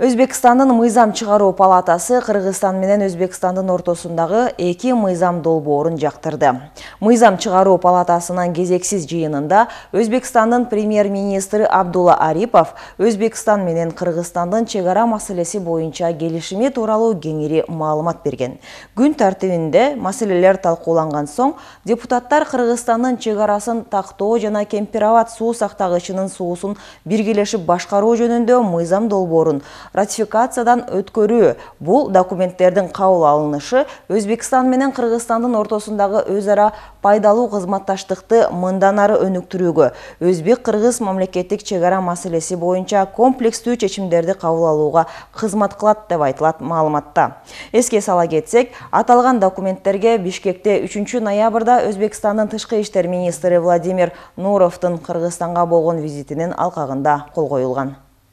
Өзбекстандын мыйзам чыгаруу палатасы Кыргызстан менен Өзбекстандын ортосундагы эки мыйзам долбоорун жактырды. Мыйзам чыгаруу палатасынын кезексиз жыйынында Өзбекстандын премьер-министри Абдулла Арипов Өзбекстан менен Кыргызстандын чек ара маселеси боюнча келишими тууралуу кеңири маалымат берген. Күн тартибинде маселелер талкууланган соң депутаттар Кыргызстандын чек арасын тактоо жана Кемпирабад суу сактагычынын суусун биргелешип башкаруу жөнүндө мыйзам долбоорун ратификациядан өткөрүү. Бул документтердин кабыл алынышы өзбекстан менен кыргызстандын ортосундагы өз ара пайдалуу кызматташтыкты мындан ары өнүктүрүүгө. Өзбек кыргыз мамлекеттик чек ара маселеси боюнча комплекстүү чечимдерди кабыл алууга кызмат кылат деп айтылат маалыматта. Эске сала кетсек аталган документтерге бишкекте үчүнчү ноябрда өзбекстандын тышкы иштер министри владимир нуровдун кыргызстанга болгон визитинин алкагында кол коюлган